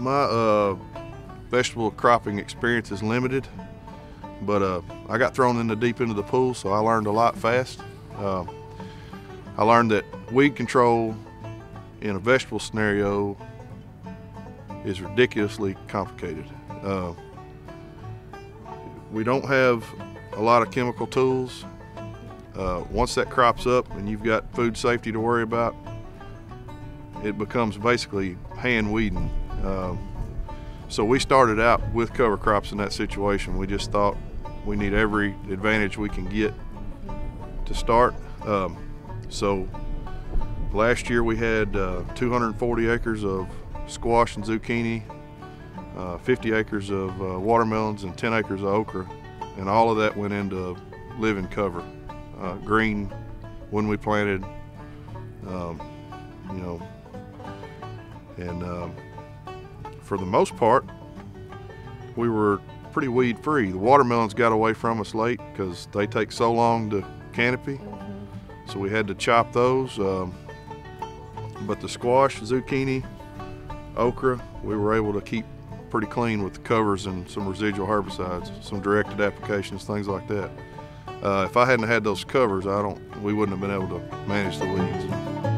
My uh, vegetable cropping experience is limited, but uh, I got thrown in the deep end of the pool, so I learned a lot fast. Uh, I learned that weed control in a vegetable scenario is ridiculously complicated. Uh, we don't have a lot of chemical tools. Uh, once that crops up and you've got food safety to worry about, it becomes basically hand weeding. Um, so we started out with cover crops in that situation. We just thought we need every advantage we can get to start. Um, so last year we had uh, 240 acres of squash and zucchini, uh, 50 acres of uh, watermelons, and 10 acres of okra, and all of that went into living cover. Uh, green when we planted, um, you know, and um, for the most part, we were pretty weed free. The watermelons got away from us late because they take so long to canopy. So we had to chop those. Um, but the squash, zucchini, okra, we were able to keep pretty clean with the covers and some residual herbicides, some directed applications, things like that. Uh, if I hadn't had those covers, I don't, we wouldn't have been able to manage the weeds.